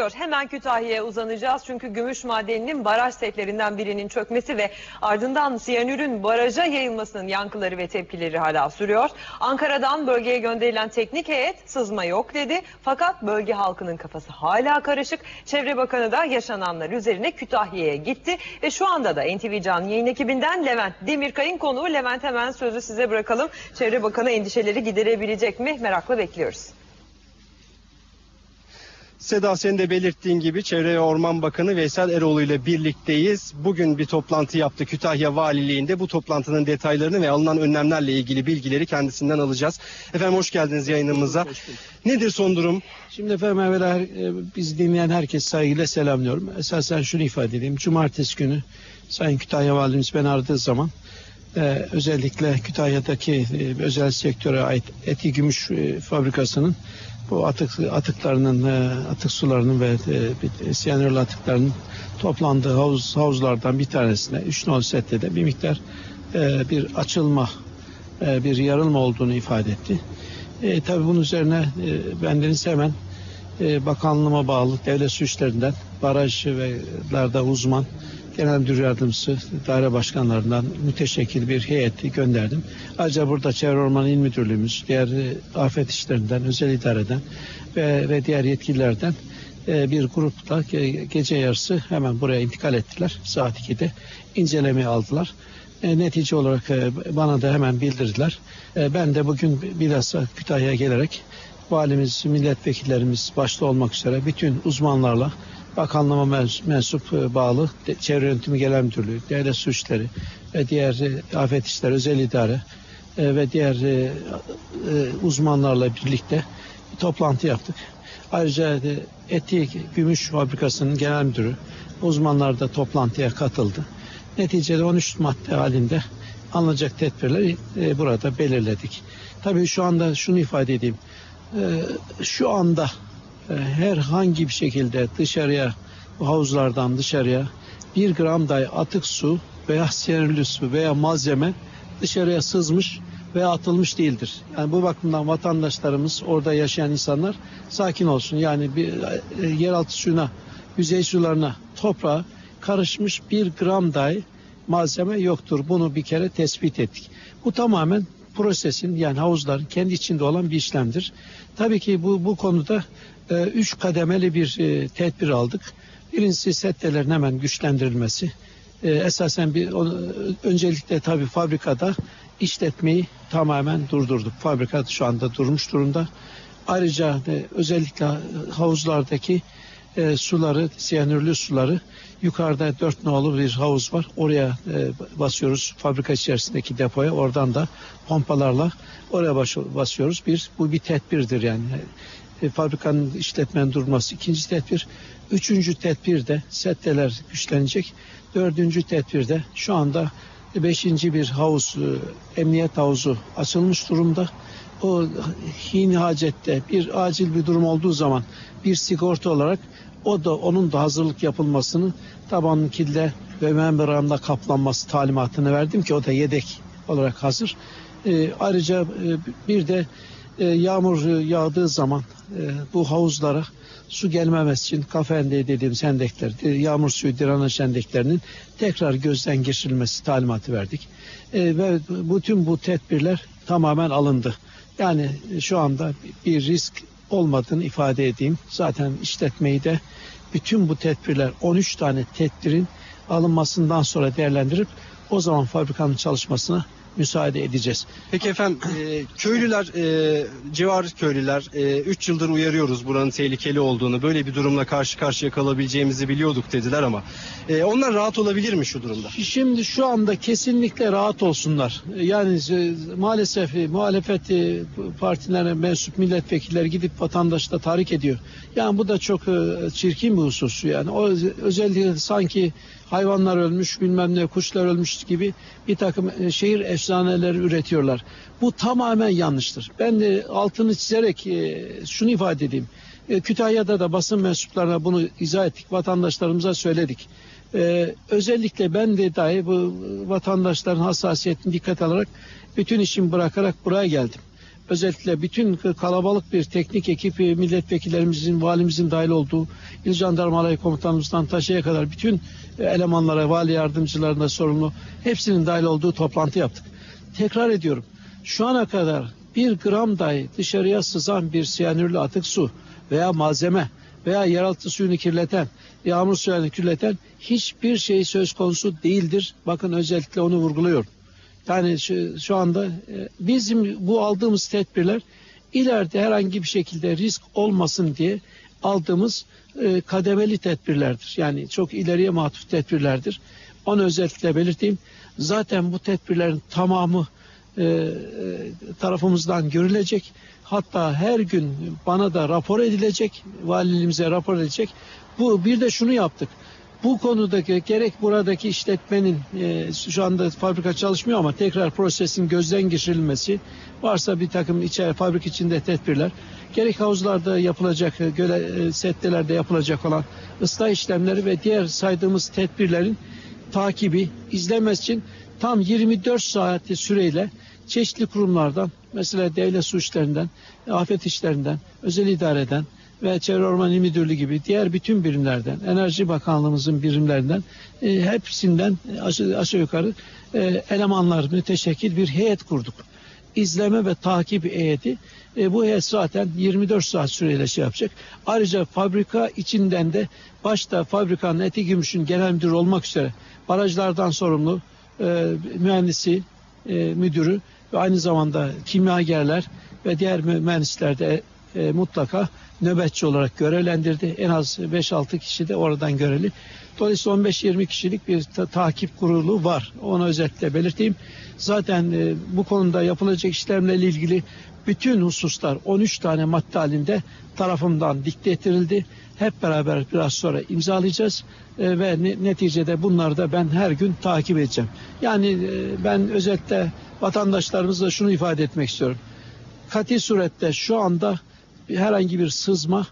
Hemen Kütahya'ya uzanacağız çünkü gümüş madeninin baraj setlerinden birinin çökmesi ve ardından siyanürün baraja yayılmasının yankıları ve tepkileri hala sürüyor. Ankara'dan bölgeye gönderilen teknik heyet sızma yok dedi. Fakat bölge halkının kafası hala karışık. Çevre Bakanı da yaşananlar üzerine Kütahya'ya gitti ve şu anda da NTV Can yayın ekibinden Levent Demirkay'ın konuğu. Levent hemen sözü size bırakalım. Çevre Bakanı endişeleri giderebilecek mi? Merakla bekliyoruz. Seda senin de belirttiğin gibi Çevre ve Orman Bakanı Veysel Eroğlu ile birlikteyiz. Bugün bir toplantı yaptı Kütahya Valiliğinde. Bu toplantının detaylarını ve alınan önlemlerle ilgili bilgileri kendisinden alacağız. Efendim hoş geldiniz yayınımıza. Nedir son durum? Şimdi efendim evvela e, biz dinleyen herkes saygıyla selamlıyorum. Esasen şunu ifade edeyim. Cumartesi günü Sayın Kütahya Valimiz beni aradığı zaman e, özellikle Kütahya'daki e, özel sektöre ait eti gümüş e, fabrikasının bu atık atıklarının e, atık sularının ve e, siyanürlü atıklarının toplandığı havuz havuzlardan bir tanesine 3 nol sette de bir miktar e, bir açılma bir yarılma olduğunu ifade etti. E, tabii bunun üzerine e, bendeniz hemen e, bakanlığıma bağlı devlet su işlerinden uzman genel müdür yardımcısı daire başkanlarından müteşekkil bir heyeti gönderdim. Ayrıca burada Çevre Orman İl Müdürlüğümüz, diğer e, afet işlerinden, özel idareden ve, ve diğer yetkililerden e, bir grupla ge- gece yarısı hemen buraya intikal ettiler. Saat 2'de incelemeye aldılar. E, netice olarak bana da hemen bildirdiler. Ben de bugün bilhassa Kütahya'ya gelerek valimiz, milletvekillerimiz başta olmak üzere bütün uzmanlarla bakanlığıma mens- mensup e, bağlı Çevre Yönetimi Genel Müdürlüğü, Devlet Su İşleri ve diğer e, afet işleri özel idare e, ve diğer uzmanlarla birlikte bir toplantı yaptık. Ayrıca e, Eti Gümüş Fabrikası'nın genel müdürü uzmanlar da toplantıya katıldı. Neticede 13 madde halinde alınacak tedbirleri burada belirledik. Tabii şu anda şunu ifade edeyim. Şu anda herhangi bir şekilde dışarıya havuzlardan dışarıya bir gram dahi atık su veya siyanürlü su veya malzeme dışarıya sızmış veya atılmış değildir. Yani bu bakımdan vatandaşlarımız orada yaşayan insanlar sakin olsun. Yani bir e, yeraltı suyuna, yüzey sularına, toprağa karışmış bir gram dahi malzeme yoktur. Bunu bir kere tespit ettik. Bu tamamen prosesin yani havuzların kendi içinde olan bir işlemdir. Tabii ki bu bu konuda e, üç kademeli bir e, tedbir aldık. Birincisi settelerin hemen güçlendirilmesi. E, esasen bir o- öncelikle tabii fabrikada işletmeyi tamamen durdurduk. Fabrika şu anda durmuş durumda. Ayrıca e, özellikle havuzlardaki e, suları, siyanürlü suları yukarıda dört nolu bir havuz var. Oraya e, basıyoruz fabrika içerisindeki depoya. Oradan da pompalarla oraya baş- basıyoruz. Bir bu bir tedbirdir yani. E, fabrikanın işletmenin durması ikinci tedbir. Üçüncü tedbir de setteler güçlenecek. Dördüncü tedbir de şu anda beşinci bir havuz, e, emniyet havuzu açılmış durumda. O hin hacette bir acil bir durum olduğu zaman bir sigorta olarak o da onun da hazırlık yapılmasını tabanın kille ve membranla kaplanması talimatını verdim ki o da yedek olarak hazır. E, ayrıca e, bir de e, yağmur yağdığı zaman e, bu havuzlara su gelmemesi için kafende dediğimiz hendekler, e, yağmur suyu drenaj hendeklerinin tekrar gözden geçirilmesi talimatı verdik. E, ve bütün bu tedbirler tamamen alındı. Yani şu anda bir risk olmadığını ifade edeyim. Zaten işletmeyi de bütün bu tedbirler 13 tane tedbirin alınmasından sonra değerlendirip o zaman fabrikanın çalışmasına müsaade edeceğiz. Peki efendim e, köylüler, e, civar köylüler 3 yıldır uyarıyoruz buranın tehlikeli olduğunu. Böyle bir durumla karşı karşıya kalabileceğimizi biliyorduk dediler ama e, onlar rahat olabilir mi şu durumda? Şimdi şu anda kesinlikle rahat olsunlar. Yani e, maalesef e, muhalefet e, partilerine mensup milletvekilleri gidip vatandaşı da tahrik ediyor. Yani bu da çok e, çirkin bir husus. Yani o özellikle sanki hayvanlar ölmüş bilmem ne kuşlar ölmüş gibi bir takım e, şehir efsaneleri üretiyorlar. Bu tamamen yanlıştır. Ben de altını çizerek e, şunu ifade edeyim. E, Kütahya'da da basın mensuplarına bunu izah ettik. Vatandaşlarımıza söyledik. Özellikle ben de dahi bu vatandaşların hassasiyetini dikkat alarak bütün işimi bırakarak buraya geldim. Özellikle bütün kalabalık bir teknik ekip milletvekillerimizin, valimizin dahil olduğu İl Jandarmaları Komutanımızdan taşıya kadar bütün e, elemanlara, vali yardımcılarına sorumlu hepsinin dahil olduğu toplantı yaptık. Tekrar ediyorum. Şu ana kadar bir gram dahi dışarıya sızan bir siyanürlü atık su veya malzeme veya yeraltı suyunu kirleten, yağmur suyunu kirleten hiçbir şey söz konusu değildir. Bakın özellikle onu vurguluyorum. Yani şu, şu anda e, bizim bu aldığımız tedbirler ileride herhangi bir şekilde risk olmasın diye aldığımız e, kademeli tedbirlerdir. Yani çok ileriye matuf tedbirlerdir. Onu özellikle belirteyim. Zaten bu tedbirlerin tamamı e, e, tarafımızdan görülecek. Hatta her gün bana da rapor edilecek, valiliğimize rapor edilecek. Bu bir de şunu yaptık. Bu konudaki gerek buradaki işletmenin e, şu anda fabrika çalışmıyor ama tekrar prosesin gözden geçirilmesi varsa bir takım içeri fabrik içinde tedbirler gerek havuzlarda yapılacak e, göle e, settelerde yapılacak olan ıslah işlemleri ve diğer saydığımız tedbirlerin takibi izlenmesi için tam 24 saatli süreyle çeşitli kurumlardan mesela devlet su işlerinden, afet işlerinden, özel idareden ve Çevre Orman Müdürlüğü gibi diğer bütün birimlerden, Enerji Bakanlığımızın birimlerinden e, hepsinden aşağı, aşağı yukarı e, elemanlar müteşekkil bir heyet kurduk. İzleme ve takip heyeti e, bu heyet zaten 24 saat süreyle şey yapacak. Ayrıca fabrika içinden de başta fabrikanın Eti Gümüş'ün genel müdürü olmak üzere barajlardan sorumlu e, mühendisi, e, müdürü ve aynı zamanda kimyagerler ve diğer mü- mühendisler de e, mutlaka nöbetçi olarak görevlendirdi. En az 5-6 kişi de oradan görevli. Dolayısıyla 15-20 kişilik bir ta- takip kurulu var. Onu özellikle belirteyim. Zaten e, bu konuda yapılacak işlemlerle ilgili bütün hususlar 13 tane madde halinde tarafımdan dikte ettirildi. Hep beraber biraz sonra imzalayacağız E, ve ne- neticede bunları da ben her gün takip edeceğim. Yani e, ben özellikle vatandaşlarımızla şunu ifade etmek istiyorum. Kati surette şu anda herhangi bir sızma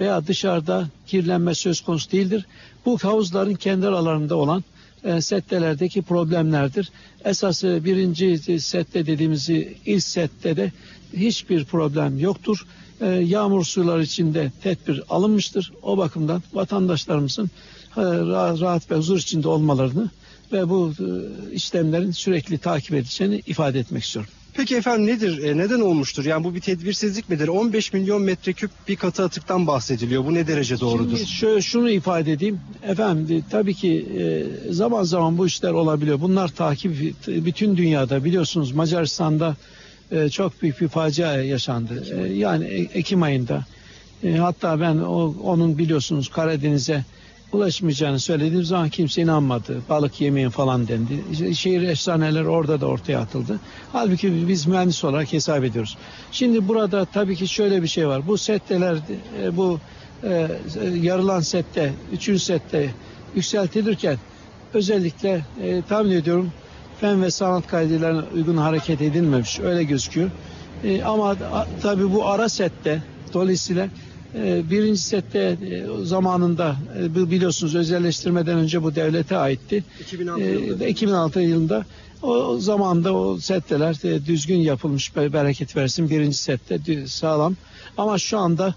veya dışarıda kirlenme söz konusu değildir. Bu havuzların kendi aralarında olan e, settelerdeki problemlerdir. Esası birinci sette dediğimiz ilk sette de hiçbir problem yoktur. E, yağmur suları içinde tedbir alınmıştır. O bakımdan vatandaşlarımızın e, rahat, rahat ve huzur içinde olmalarını ve bu e, işlemlerin sürekli takip edileceğini ifade etmek istiyorum. Peki efendim nedir? E, neden olmuştur? Yani bu bir tedbirsizlik midir? 15 milyon metreküp bir katı atıktan bahsediliyor. Bu ne derece doğrudur? Şimdi şöyle şunu ifade edeyim. Efendim e, tabii ki e, zaman zaman bu işler olabiliyor. Bunlar takip bütün dünyada biliyorsunuz Macaristan'da e, çok büyük bir facia yaşandı. E, yani E- Ekim ayında. E, hatta ben o, onun biliyorsunuz Karadeniz'e ulaşmayacağını söylediğim zaman kimse inanmadı. Balık yemeyin falan dendi. Şehir efsaneleri orada da ortaya atıldı. Halbuki biz mühendis olarak hesap ediyoruz. Şimdi burada tabii ki şöyle bir şey var. Bu setteler, e, bu e, yarılan sette, üçüncü sette yükseltilirken özellikle e, tahmin ediyorum fen ve sanat kaidelerine uygun hareket edilmemiş. Öyle gözüküyor. Ama tabii bu ara sette dolayısıyla birinci sette e, zamanında e, biliyorsunuz özelleştirmeden önce bu devlete aitti. 2006 E, yılında. 2006 yılında o zamanda o setteler e, düzgün yapılmış be- bereket versin birinci sette sağlam ama şu anda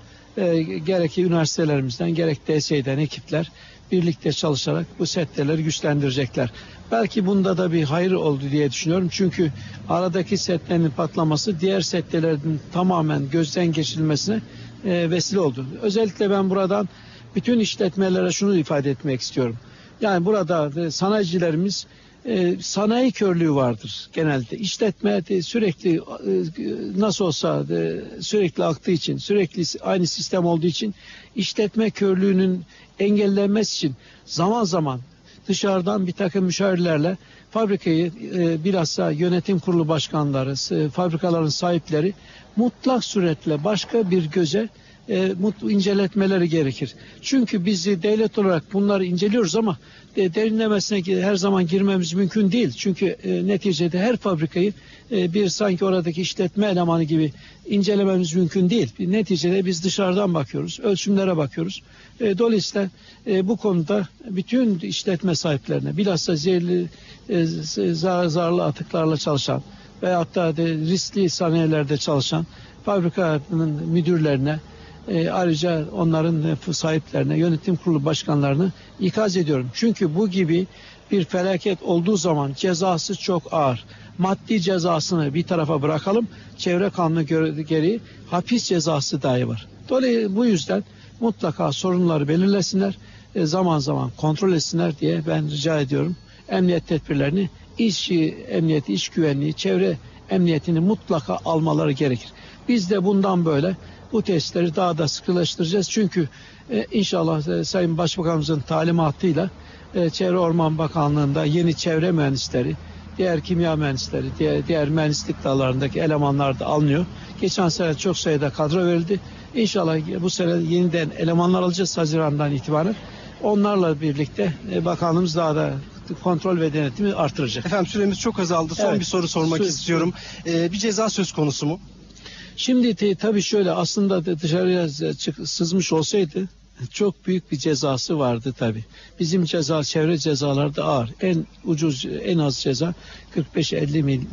gerek üniversitelerimizden gerek DSE'den ekipler birlikte çalışarak bu setteleri güçlendirecekler. Belki bunda da bir hayır oldu diye düşünüyorum. Çünkü aradaki setlerin patlaması diğer settelerin tamamen gözden geçirilmesine e, vesile oldu. Özellikle ben buradan bütün işletmelere şunu ifade etmek istiyorum. Yani burada e, sanayicilerimiz sanayi körlüğü vardır genelde. İşletme sürekli e, nasıl olsa sürekli aktığı için, sürekli aynı sistem olduğu için işletme körlüğünün engellenmesi için zaman zaman dışarıdan bir takım müşavirlerle fabrikayı e, bilhassa yönetim kurulu başkanları, e, fabrikaların sahipleri mutlak suretle başka bir göze e, mutlu inceletmeleri gerekir. Çünkü biz e, devlet olarak bunları inceliyoruz ama e, derinlemesine her zaman girmemiz mümkün değil. Çünkü e, neticede her fabrikayı e, bir sanki oradaki işletme elemanı gibi incelememiz mümkün değil. Neticede biz dışarıdan bakıyoruz, ölçümlere bakıyoruz. E, dolayısıyla e, bu konuda bütün işletme sahiplerine bilhassa zehirli, e, zar- zararlı atıklarla çalışan da de riskli sanayilerde çalışan fabrikanın müdürlerine e, ayrıca onların e, sahiplerine, yönetim kurulu başkanlarını ikaz ediyorum. Çünkü bu gibi bir felaket olduğu zaman cezası çok ağır. Maddi cezasını bir tarafa bırakalım. Çevre kanunu gereği hapis cezası dahi var. Dolayısıyla bu yüzden mutlaka sorunları belirlesinler. e, zaman zaman kontrol etsinler diye ben rica ediyorum. Emniyet tedbirlerini, iş emniyeti, iş güvenliği, çevre emniyetini mutlaka almaları gerekir. Biz de bundan böyle bu testleri daha da sıkılaştıracağız. Çünkü e, inşallah e, Sayın Başbakanımızın talimatıyla e, Çevre Orman Bakanlığı'nda yeni çevre mühendisleri, diğer kimya mühendisleri, diğer, diğer mühendislik dallarındaki elemanlar da alınıyor. Geçen sene çok sayıda kadro verildi. İnşallah bu sene yeniden elemanlar alacağız Haziran'dan itibaren. Onlarla birlikte e, bakanlığımız daha da kontrol ve denetimi artıracak. Efendim süremiz çok azaldı. Son Evet. bir soru sormak Söz- istiyorum. Ee, bir ceza söz konusu mu? Şimdi tabii şöyle aslında da dışarıya çık, sızmış olsaydı çok büyük bir cezası vardı tabii. Bizim ceza çevre cezaları da ağır. En ucuz en az ceza 45-50 mil, e,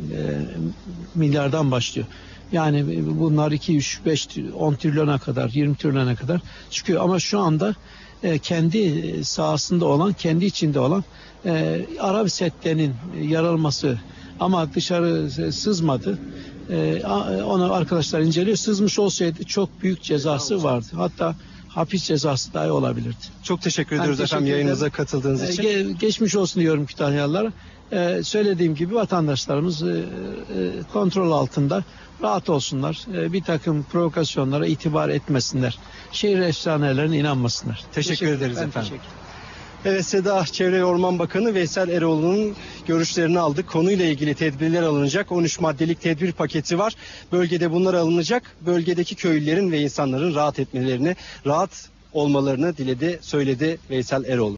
milyardan başlıyor. Yani bunlar 2 3 5 10 trilyona kadar 20 trilyona kadar çıkıyor ama şu anda e, kendi sahasında olan, kendi içinde olan e, Arap setlerinin yaralması ama dışarı sızmadı. E, a- onu arkadaşlar inceliyor. Sızmış olsaydı çok büyük cezası vardı. Hatta hapis cezası dahi olabilirdi. Çok teşekkür Ben ediyoruz teşekkür efendim yayınımıza katıldığınız E, için. ge- geçmiş olsun diyorum Kütahyalılara. E, söylediğim gibi vatandaşlarımız e, e, kontrol altında rahat olsunlar. E, bir takım provokasyonlara itibar etmesinler. Şehir efsanelerine inanmasınlar. Teşekkür ederiz ben efendim. teşekkür Evet Seda Çevre ve Orman Bakanı Veysel Eroğlu'nun görüşlerini aldık. Konuyla ilgili tedbirler alınacak. 13 maddelik tedbir paketi var. Bölgede bunlar alınacak. Bölgedeki köylülerin ve insanların rahat etmelerini, rahat olmalarını diledi, söyledi Veysel Eroğlu.